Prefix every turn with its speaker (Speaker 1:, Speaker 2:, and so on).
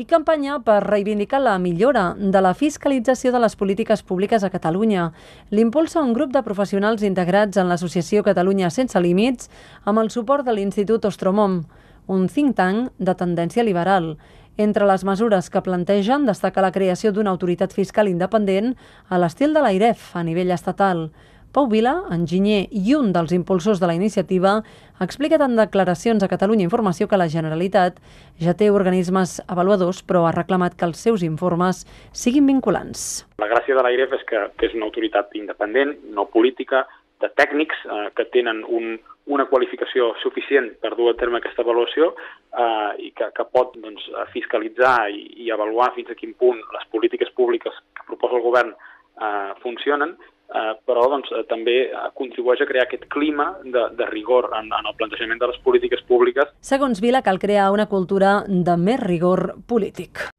Speaker 1: i campanya per reivindicar la millora de la fiscalització de les polítiques públiques a Catalunya. L'impulsa un grup de professionals integrats en l'Associació Catalunya Sense Límits amb el suport de l'Institut Ostromom, un think tank de tendència liberal. Entre les mesures que plantegen destaca la creació d'una autoritat fiscal independent a l'estil de l'AIREF a nivell estatal. Pau Vila, enginyer i un dels impulsors de la iniciativa, ha explicat en declaracions a Catalunya Informació que la Generalitat ja té organismes avaluadors, però ha reclamat que els seus informes siguin vinculants.
Speaker 2: La gràcia de l'AIREF és que, és una autoritat independent, no política, de tècnics eh, que tenen un, una qualificació suficient per dur a terme aquesta avaluació eh, i que, que pot doncs, fiscalitzar i, i avaluar fins a quin punt les polítiques públiques que proposa el govern eh, funcionen eh, però doncs, eh, també eh, contribueix a crear aquest clima de, de rigor en, en el plantejament de les polítiques públiques.
Speaker 1: Segons Vila, cal crear una cultura de més rigor polític.